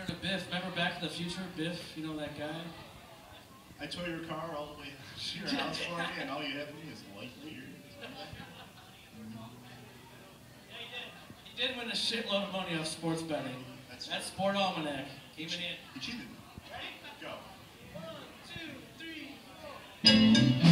Return of Biff. Remember Back to the Future? Biff, you know that guy? I tow your car all the way to your house for me, and all you have to do is light later. He did He did win a shitload of money off sports betting. That's- That's Sport Almanac came in it. You cheated. Go. One, two, three. I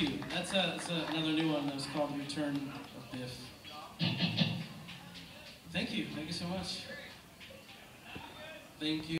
You. That's, a, that's a, another new one that was called Return of Biff. Thank you. Thank you so much. Thank you.